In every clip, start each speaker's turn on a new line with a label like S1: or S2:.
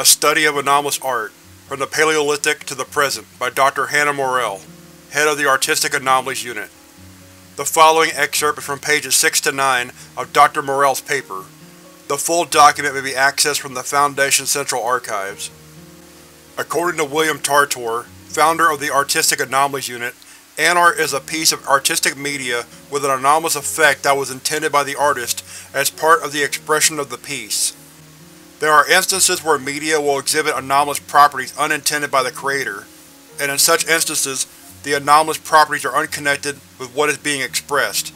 S1: A Study of Anomalous Art, From the Paleolithic to the Present by Dr. Hannah Morell, Head of the Artistic Anomalies Unit. The following excerpt is from pages 6 to 9 of Dr. Morell's paper. The full document may be accessed from the Foundation Central Archives. According to William Tartor, founder of the Artistic Anomalies Unit, Anart is a piece of artistic media with an anomalous effect that was intended by the artist as part of the expression of the piece. There are instances where media will exhibit anomalous properties unintended by the creator, and in such instances, the anomalous properties are unconnected with what is being expressed.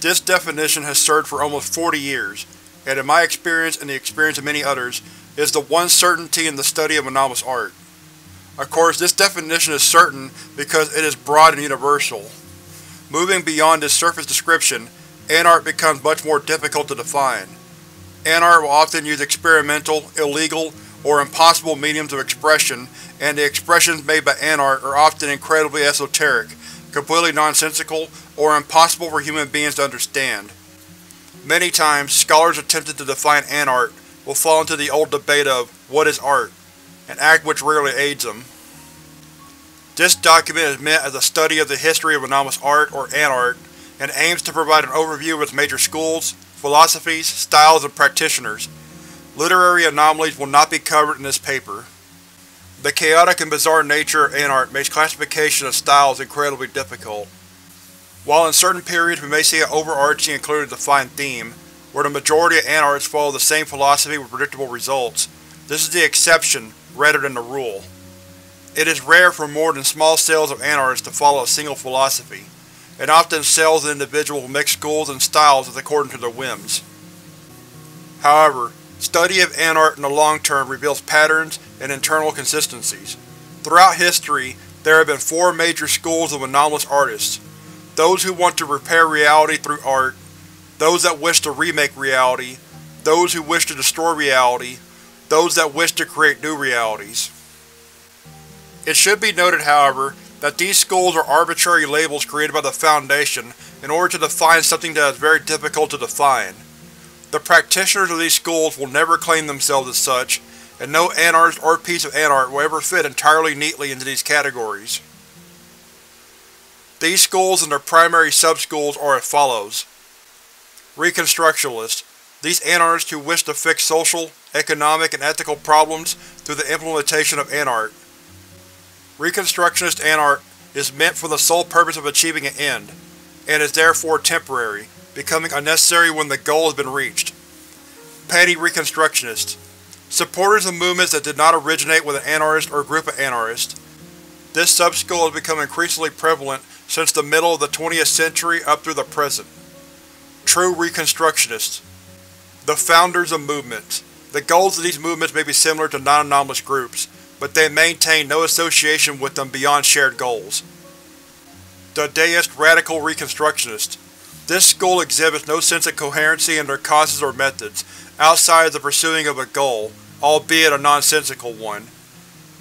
S1: This definition has served for almost 40 years, and in my experience and the experience of many others, is the one certainty in the study of anomalous art. Of course, this definition is certain because it is broad and universal. Moving beyond this surface description, Anart becomes much more difficult to define. Anart will often use experimental, illegal, or impossible mediums of expression, and the expressions made by Anart are often incredibly esoteric, completely nonsensical, or impossible for human beings to understand. Many times, scholars attempting to define Anart will fall into the old debate of what is art, an act which rarely aids them. This document is meant as a study of the history of anomalous art, or Anart, and aims to provide an overview of its major schools, philosophies, styles, and practitioners. Literary anomalies will not be covered in this paper. The chaotic and bizarre nature of Anart makes classification of styles incredibly difficult. While in certain periods we may see an overarching and clearly defined theme, where the majority of Anartists follow the same philosophy with predictable results, this is the exception rather than the rule. It is rare for more than small cells of Anartists to follow a single philosophy, and often cells of individuals mix schools and styles according to their whims. However, study of Anart in the long term reveals patterns and internal consistencies. Throughout history, there have been four major schools of anomalous artists. Those who want to repair reality through art, those that wish to remake reality, those who wish to destroy reality, those that wish to create new realities. It should be noted, however, that these schools are arbitrary labels created by the Foundation in order to define something that is very difficult to define. The practitioners of these schools will never claim themselves as such, and no Anart or piece of Anart will ever fit entirely neatly into these categories. These schools and their primary subschools are as follows. Reconstructionists these Anartists who wish to fix social, economic, and ethical problems through the implementation of Anart. Reconstructionist Anart is meant for the sole purpose of achieving an end, and is therefore temporary, becoming unnecessary when the goal has been reached. Petty Reconstructionists Supporters of movements that did not originate with an anartist or group of anartists. This subschool has become increasingly prevalent since the middle of the 20th century up through the present. True Reconstructionists the founders of movements. The goals of these movements may be similar to non-anomalous groups, but they maintain no association with them beyond shared goals. The Dadaist Radical Reconstructionists. This school exhibits no sense of coherency in their causes or methods, outside of the pursuing of a goal, albeit a nonsensical one.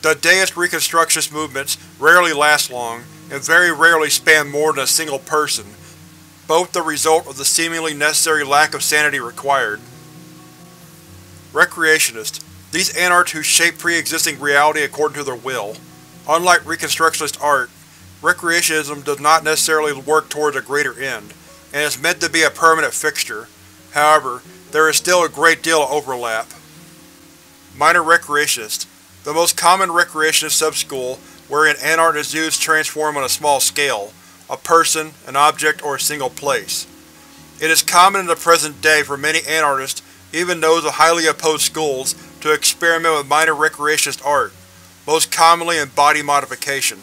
S1: The Dadaist Reconstructionist movements rarely last long, and very rarely span more than a single person, both the result of the seemingly necessary lack of sanity required. Recreationists. These Anarts who shape pre-existing reality according to their will. Unlike Reconstructionist art, recreationism does not necessarily work towards a greater end, and is meant to be a permanent fixture. However, there is still a great deal of overlap. Minor Recreationist. The most common recreationist subschool wherein Anart is used to transform on a small scale, a person, an object, or a single place. It is common in the present day for many Anartists even those of highly opposed schools, to experiment with minor recreationist art, most commonly in body modification.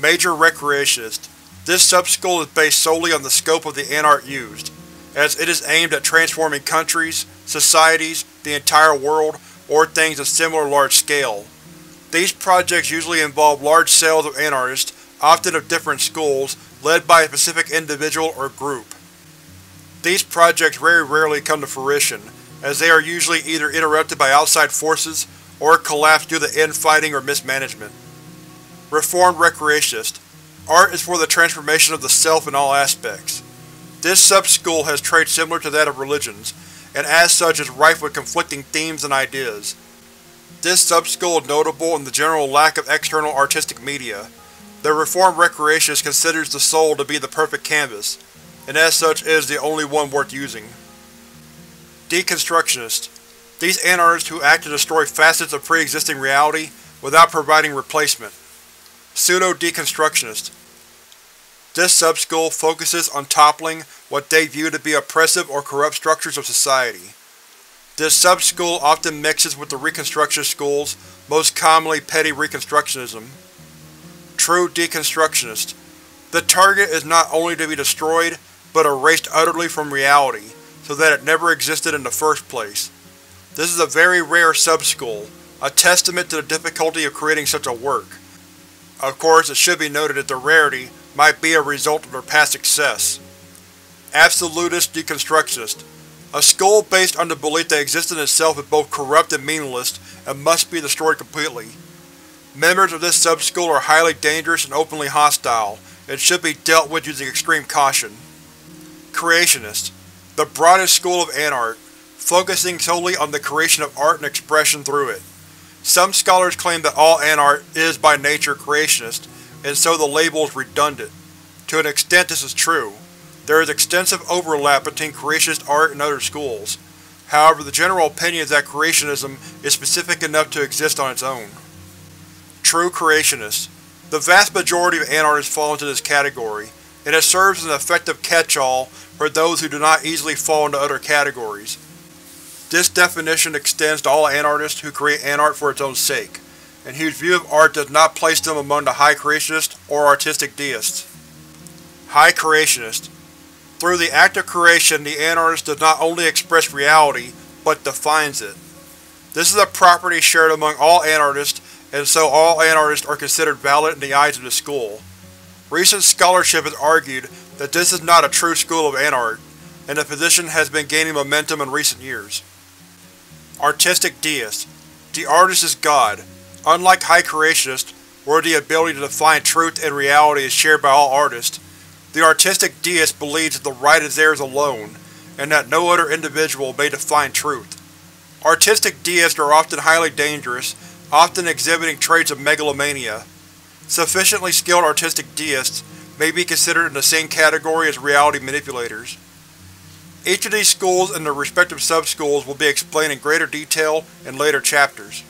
S1: Major Recreationist This subschool is based solely on the scope of the Anart used, as it is aimed at transforming countries, societies, the entire world, or things of similar large scale. These projects usually involve large cells of Anartists, often of different schools, led by a specific individual or group. These projects very rarely come to fruition, as they are usually either interrupted by outside forces or collapse due to infighting or mismanagement. Reformed Recreationist Art is for the transformation of the self in all aspects. This sub-school has traits similar to that of religions, and as such is rife with conflicting themes and ideas. This subschool is notable in the general lack of external artistic media. The reformed recreationist considers the soul to be the perfect canvas, and as such is the only one worth using. Deconstructionist These anartists who act to destroy facets of pre-existing reality without providing replacement. Pseudo-deconstructionists. This subschool focuses on toppling what they view to be oppressive or corrupt structures of society. This subschool often mixes with the Reconstructionist schools, most commonly petty Reconstructionism. True Deconstructionist The target is not only to be destroyed, but erased utterly from reality, so that it never existed in the first place. This is a very rare subschool, a testament to the difficulty of creating such a work. Of course, it should be noted that the rarity might be a result of their past success. Absolutist Deconstructionist A school based on the belief that existence itself is both corrupt and meaningless and must be destroyed completely. Members of this subschool are highly dangerous and openly hostile, and should be dealt with using extreme caution. Creationist The broadest school of anart, focusing solely on the creation of art and expression through it. Some scholars claim that all anart is by nature creationist, and so the label is redundant. To an extent this is true. There is extensive overlap between creationist art and other schools. However, the general opinion is that creationism is specific enough to exist on its own. True Creationists The vast majority of anartists fall into this category, and it serves as an effective catch-all for those who do not easily fall into other categories. This definition extends to all anartists who create anart for its own sake, and whose view of art does not place them among the high creationists or artistic deists. High Creationist Through the act of creation, the anartist does not only express reality, but defines it. This is a property shared among all anartists, and so all anartists are considered valid in the eyes of the school. Recent scholarship has argued that this is not a true school of anart, and the position has been gaining momentum in recent years. Artistic Deist The artist is God. Unlike High Creationists, where the ability to define truth and reality is shared by all artists, the Artistic Deist believes that the right is theirs alone, and that no other individual may define truth. Artistic Deists are often highly dangerous, often exhibiting traits of megalomania. Sufficiently skilled Artistic Deists may be considered in the same category as reality manipulators. Each of these schools and their respective subschools will be explained in greater detail in later chapters.